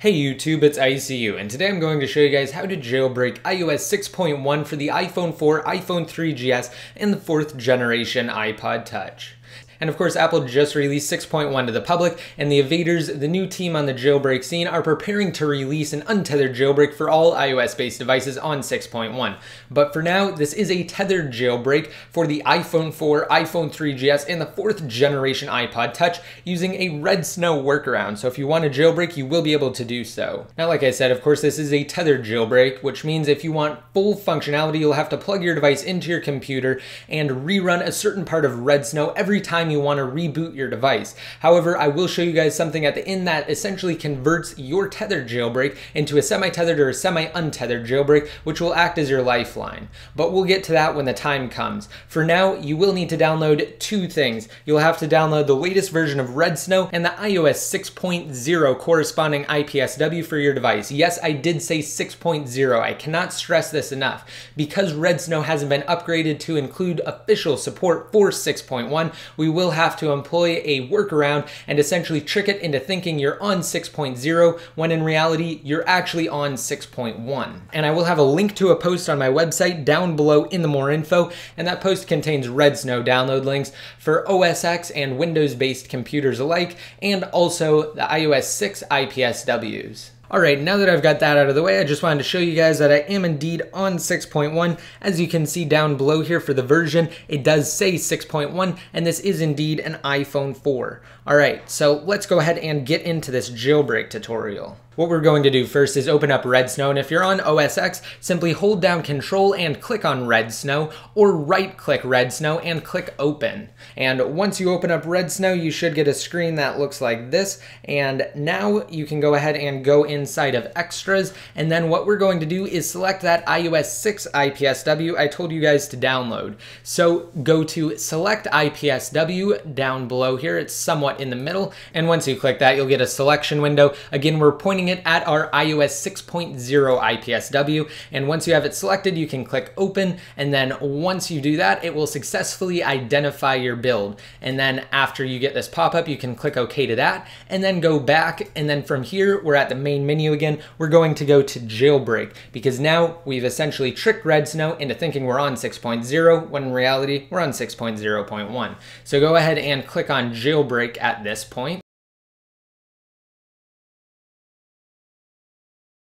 Hey YouTube, it's ICU, and today I'm going to show you guys how to jailbreak iOS 6.1 for the iPhone 4, iPhone 3GS, and the 4th generation iPod Touch. And of course, Apple just released 6.1 to the public, and the evad3rs, the new team on the jailbreak scene, are preparing to release an untethered jailbreak for all iOS based devices on 6.1. But for now, this is a tethered jailbreak for the iPhone 4, iPhone 3GS, and the fourth generation iPod Touch using a Redsn0w workaround. So if you want a jailbreak, you will be able to do so. Now, like I said, of course, this is a tethered jailbreak, which means if you want full functionality, you'll have to plug your device into your computer and rerun a certain part of Redsn0w every time you want to reboot your device. However, I will show you guys something at the end that essentially converts your tethered jailbreak into a semi-tethered or a semi-untethered jailbreak, which will act as your lifeline. But we'll get to that when the time comes. For now, you will need to download two things. You'll have to download the latest version of Redsn0w and the iOS 6.0 corresponding IPSW for your device. Yes, I did say 6.0. I cannot stress this enough. Because Redsn0w hasn't been upgraded to include official support for 6.1, we will will have to employ a workaround and essentially trick it into thinking you're on 6.0 when in reality you're actually on 6.1. And I will have a link to a post on my website down below in the more info, and that post contains Redsn0w download links for OS X and Windows based computers alike, and also the iOS 6 IPSWs. Alright, now that I've got that out of the way, I just wanted to show you guys that I am indeed on 6.1. As you can see down below here for the version, it does say 6.1, and this is indeed an iPhone 4. Alright, so let's go ahead and get into this jailbreak tutorial. What we're going to do first is open up Redsn0w, and if you're on OS X, simply hold down Control and click on Redsn0w, or right-click Redsn0w and click Open. And once you open up Redsn0w, you should get a screen that looks like this, and now you can go ahead and go inside of Extras, and then what we're going to do is select that iOS 6 IPSW I told you guys to download. So go to Select IPSW down below here, it's somewhat in the middle, and once you click that, you'll get a selection window. Again, we're pointing it at our iOS 6.0 IPSW. And once you have it selected, you can click open. And then once you do that, it will successfully identify your build. And then after you get this pop-up, you can click OK to that and then go back. And then from here, we're at the main menu again. We're going to go to jailbreak because now we've essentially tricked Redsn0w into thinking we're on 6.0 when in reality, we're on 6.0.1. So go ahead and click on jailbreak at this point.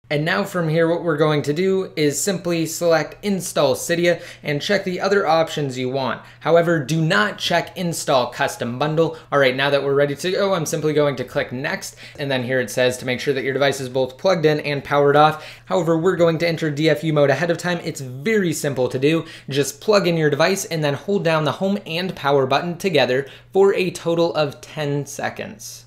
And now from here, what we're going to do is simply select install Cydia and check the other options you want. However, do not check install custom bundle. All right, now that we're ready to go, I'm simply going to click next. And then here it says to make sure that your device is both plugged in and powered off. However, we're going to enter DFU mode ahead of time. It's very simple to do. Just plug in your device and then hold down the home and power button together for a total of 10 seconds.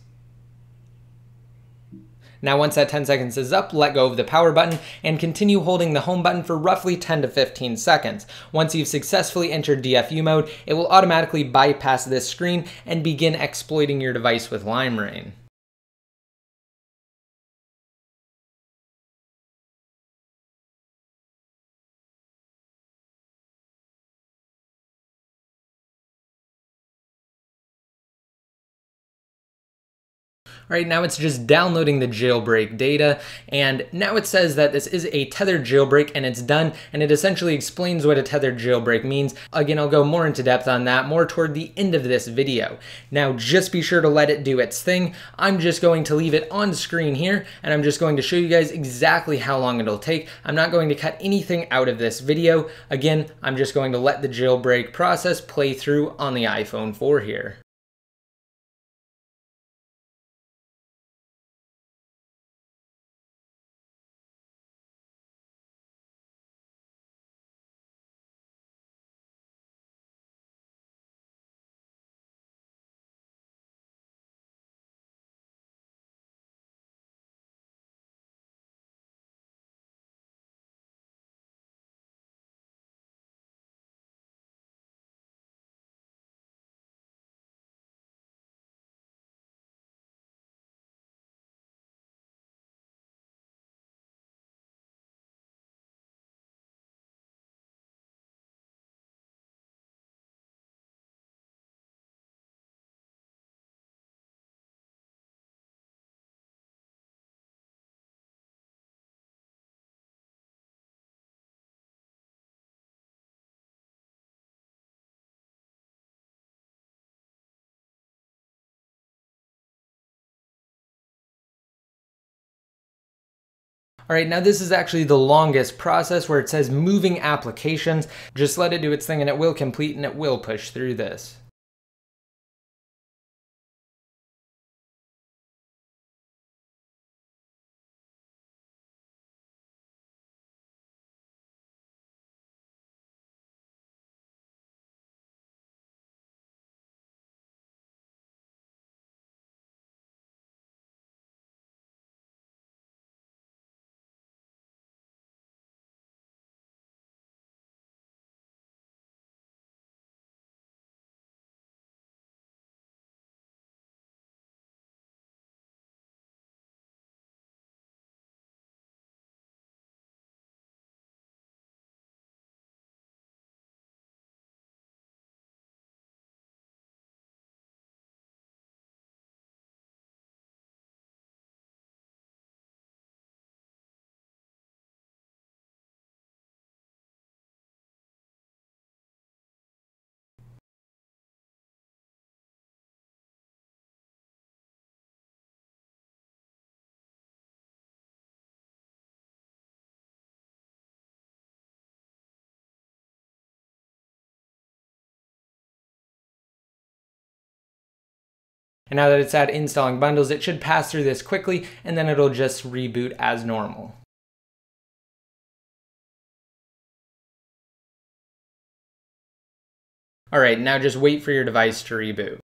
Now once that 10 seconds is up, let go of the power button and continue holding the home button for roughly 10 to 15 seconds. Once you've successfully entered DFU mode, it will automatically bypass this screen and begin exploiting your device with limera1n. Right now it's just downloading the jailbreak data and now it says that this is a tethered jailbreak and it's done and it essentially explains what a tethered jailbreak means. Again, I'll go more into depth on that more toward the end of this video. Now just be sure to let it do its thing. I'm just going to leave it on screen here and I'm just going to show you guys exactly how long it'll take. I'm not going to cut anything out of this video. Again, I'm just going to let the jailbreak process play through on the iPhone 4 here. All right, now this is actually the longest process where it says moving applications. Just let it do its thing and it will complete and it will push through this. And now that it's at installing bundles, it should pass through this quickly and then it'll just reboot as normal. All right, now just wait for your device to reboot.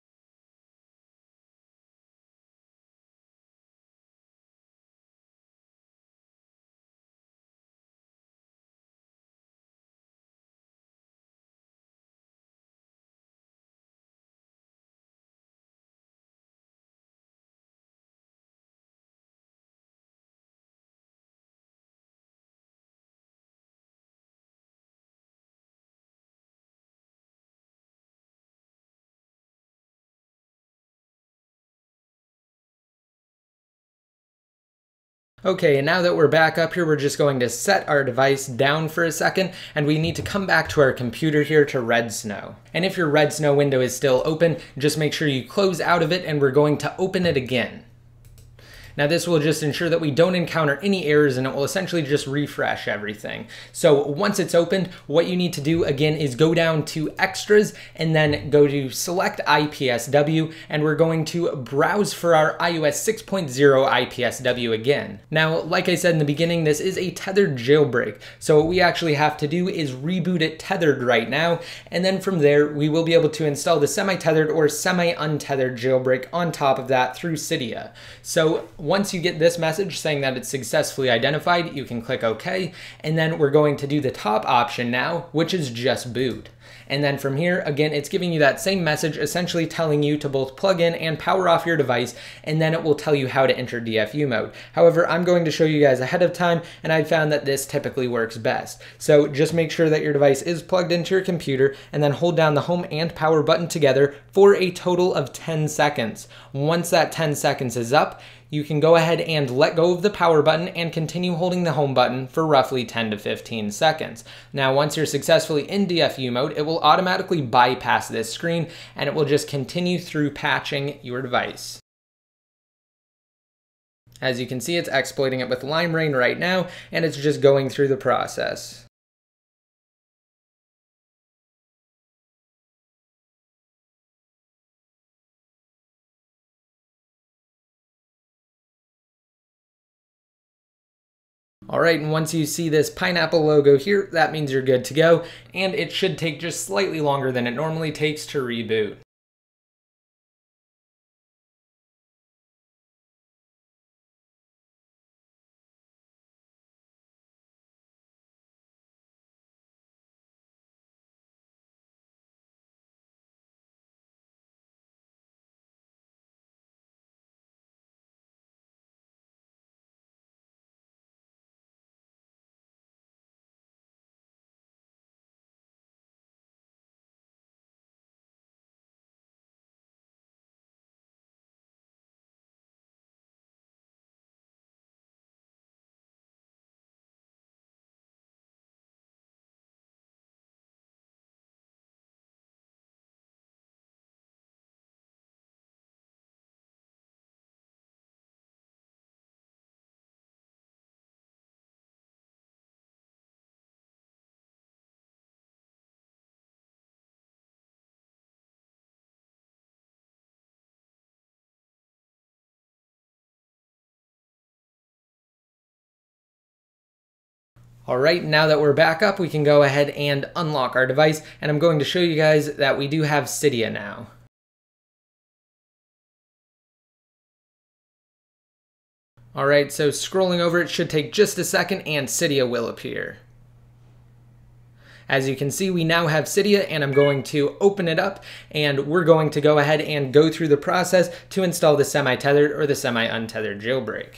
Okay, and now that we're back up here, we're just going to set our device down for a second, and we need to come back to our computer here to Redsn0w. And if your Redsn0w window is still open, just make sure you close out of it, and we're going to open it again. Now this will just ensure that we don't encounter any errors and it will essentially just refresh everything. So once it's opened, what you need to do again is go down to extras and then go to select IPSW and we're going to browse for our iOS 6.0 IPSW again. Now, like I said in the beginning, this is a tethered jailbreak. So what we actually have to do is reboot it tethered right now. And then from there, we will be able to install the semi-tethered or semi-untethered jailbreak on top of that through Cydia. So once you get this message saying that it's successfully identified, you can click OK, and then we're going to do the top option now, which is just boot. And then from here, again, it's giving you that same message, essentially telling you to both plug in and power off your device, and then it will tell you how to enter DFU mode. However, I'm going to show you guys ahead of time, and I found that this typically works best. So just make sure that your device is plugged into your computer, and then hold down the home and power button together for a total of 10 seconds. Once that 10 seconds is up, you can go ahead and let go of the power button and continue holding the home button for roughly 10 to 15 seconds. Now, once you're successfully in DFU mode, it will automatically bypass this screen and it will just continue through patching your device. As you can see, it's exploiting it with limera1n right now, and it's just going through the process. All right, and once you see this pineapple logo here, that means you're good to go, and it should take just slightly longer than it normally takes to reboot. All right, now that we're back up, we can go ahead and unlock our device, and I'm going to show you guys that we do have Cydia now. All right, so scrolling over, it should take just a second and Cydia will appear. As you can see, we now have Cydia and I'm going to open it up and we're going to go ahead and go through the process to install the semi-tethered or the semi-untethered jailbreak.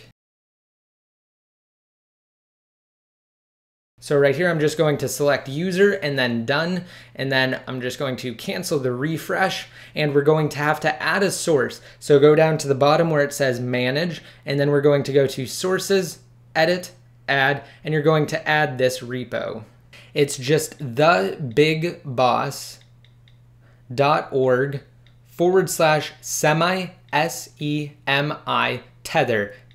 So right here, I'm just going to select user and then done. And then I'm just going to cancel the refresh and we're going to have to add a source. So go down to the bottom where it says manage, and then we're going to go to sources, edit, add, and you're going to add this repo. It's just thebigboss.org forward slash semi S E M I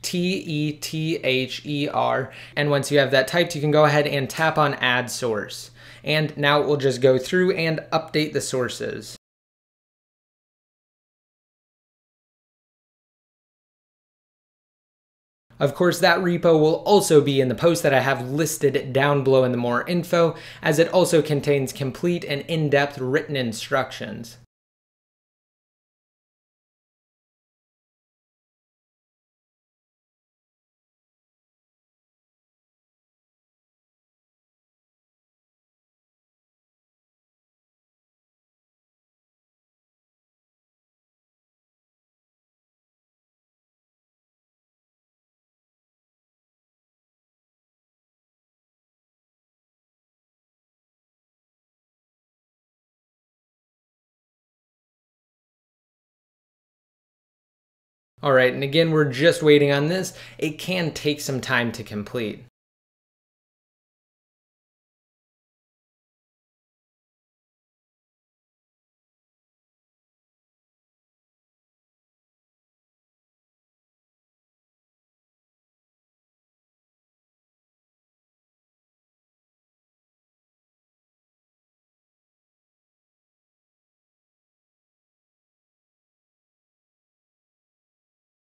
tether T T H R. And once you have that typed, you can go ahead and tap on Add Source. And now it will just go through and update the sources. Of course, that repo will also be in the post that I have listed down below in the more info, as it also contains complete and in-depth written instructions. All right, and again, we're just waiting on this. It can take some time to complete.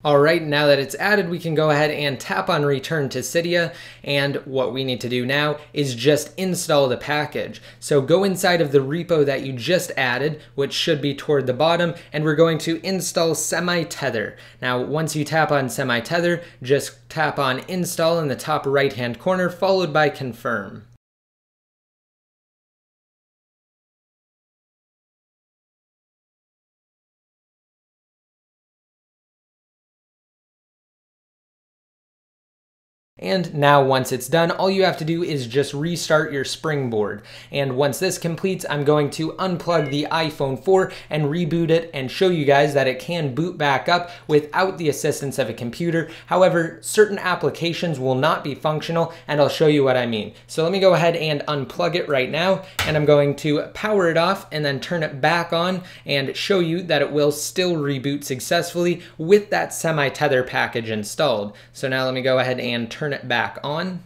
All right, now that it's added, we can go ahead and tap on return to Cydia. And what we need to do now is just install the package. So go inside of the repo that you just added, which should be toward the bottom, and we're going to install semi-tether. Now, once you tap on semi-tether, just tap on install in the top right-hand corner, followed by confirm. And now once it's done, all you have to do is just restart your springboard. And once this completes, I'm going to unplug the iPhone 4 and reboot it and show you guys that it can boot back up without the assistance of a computer. However, certain applications will not be functional and I'll show you what I mean. So let me go ahead and unplug it right now and I'm going to power it off and then turn it back on and show you that it will still reboot successfully with that semi-tether package installed. So now let me go ahead and turn turn it back on.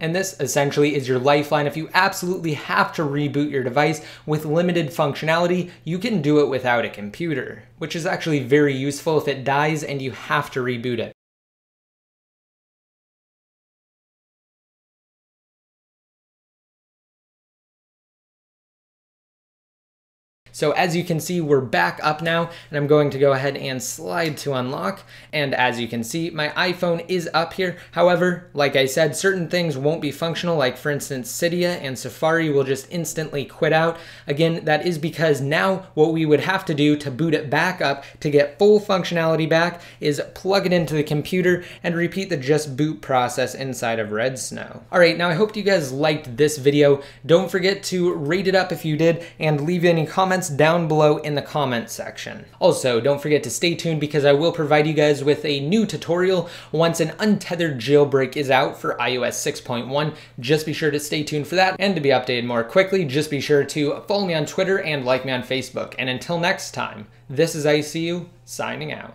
And this essentially is your lifeline. If you absolutely have to reboot your device with limited functionality, you can do it without a computer, which is actually very useful if it dies and you have to reboot it. So as you can see, we're back up now and I'm going to go ahead and slide to unlock. And as you can see, my iPhone is up here. However, like I said, certain things won't be functional, like for instance, Cydia and Safari will just instantly quit out. Again, that is because now what we would have to do to boot it back up to get full functionality back is plug it into the computer and repeat the just boot process inside of Redsn0w. All right, now I hope you guys liked this video. Don't forget to rate it up if you did and leave any comments comments down below in the comment section. Also, don't forget to stay tuned because I will provide you guys with a new tutorial once an untethered jailbreak is out for iOS 6.1. Just be sure to stay tuned for that and to be updated more quickly, just be sure to follow me on Twitter and like me on Facebook. And until next time, this is ICU signing out.